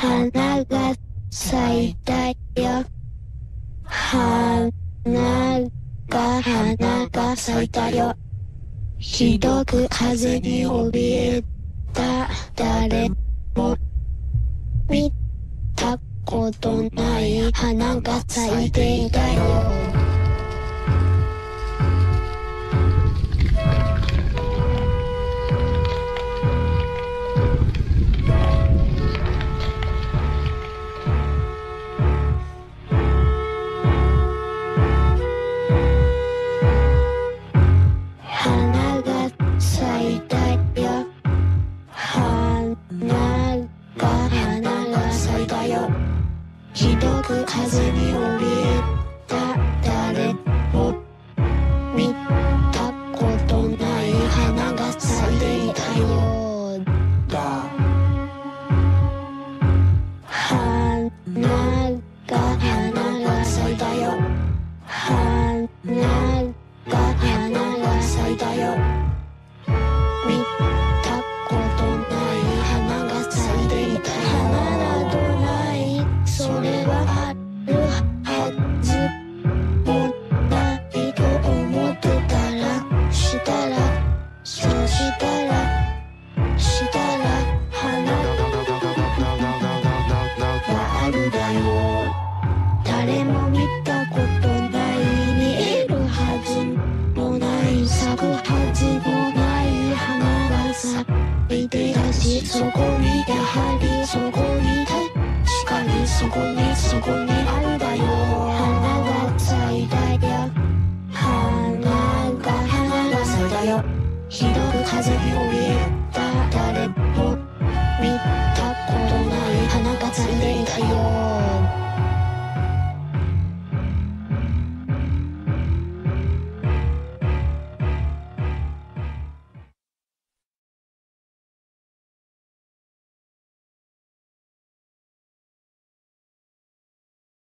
花が咲いたよ。花が花が咲いたよ。ひどく風に怯えた誰も見たことない花が咲いていたよ。ひどく風に怯えた。そこにやはりそこに確かにそこにそこにあるだよ。花が咲いたよ花が花が咲いたよ。ひどく風に怯えた誰も見たことない花が咲いていたよ。